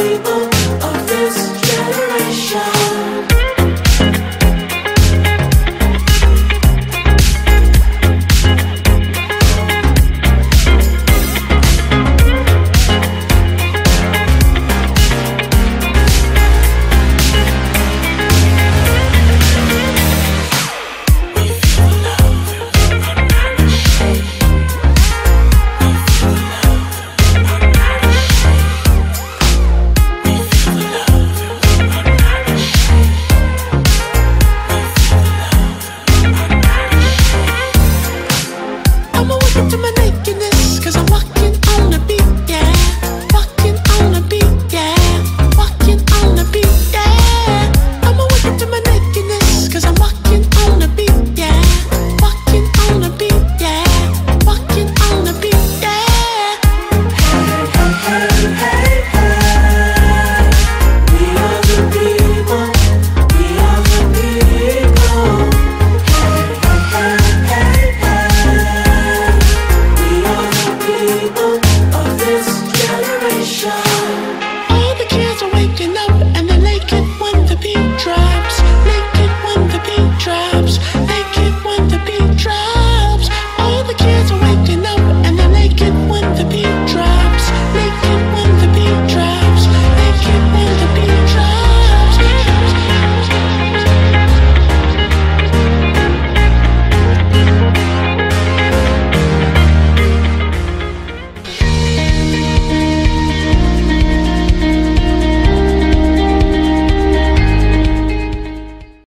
people